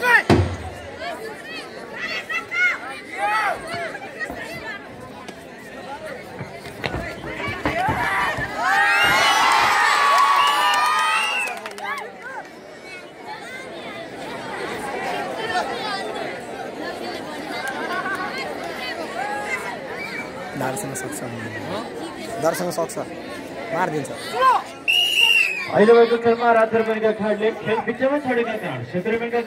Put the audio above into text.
Go! दारसँग सक्छ। दारसँग सक्छ। मारिदिन्छ। अहिले भएको खेलमा राजरबनका खेलाडीले खेल बिचमा छोडेका कारण क्षेत्रबिनका